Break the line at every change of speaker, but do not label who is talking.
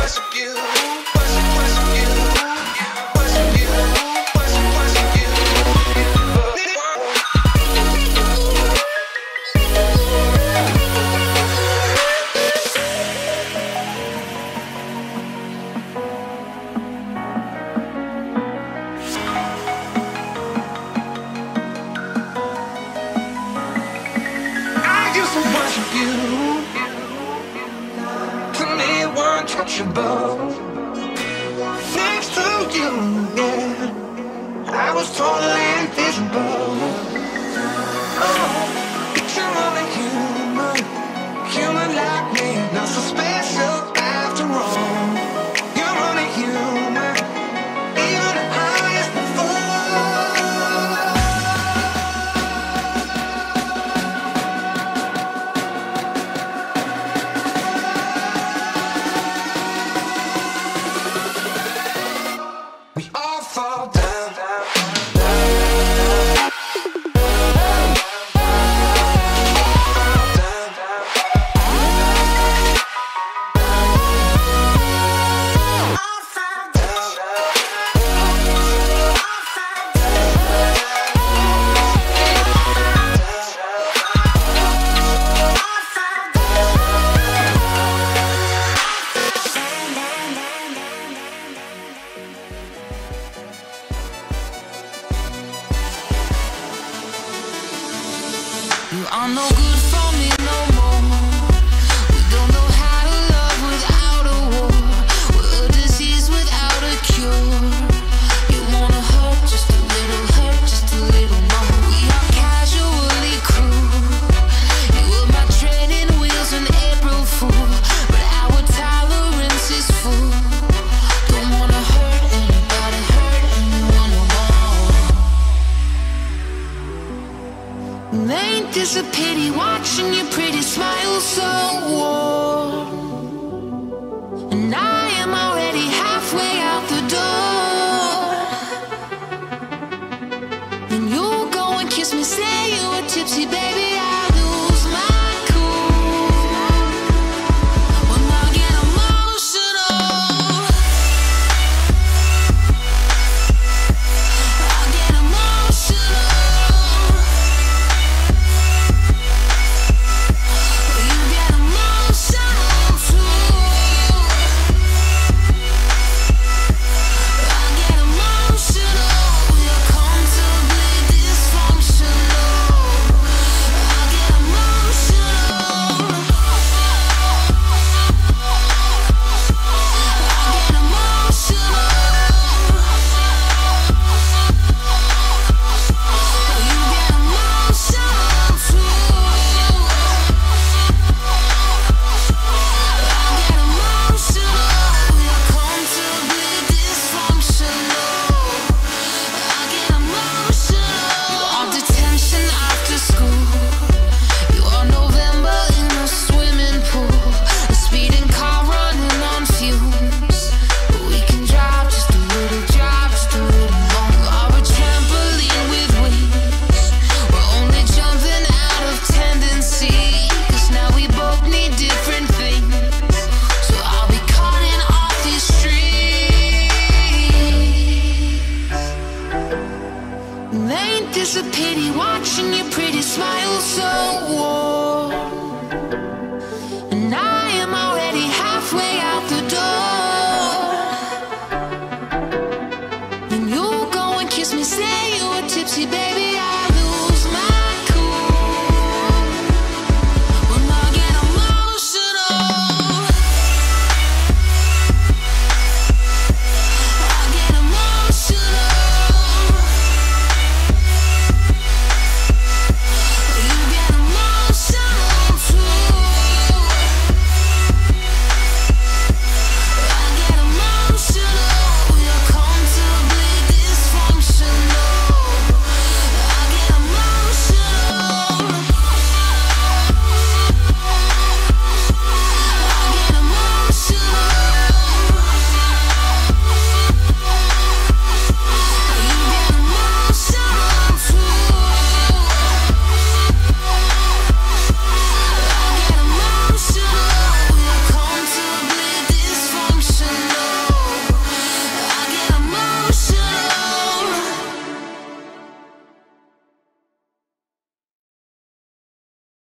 Worship you, untouchable.
Ain't this a pity watching your pretty smile so warm?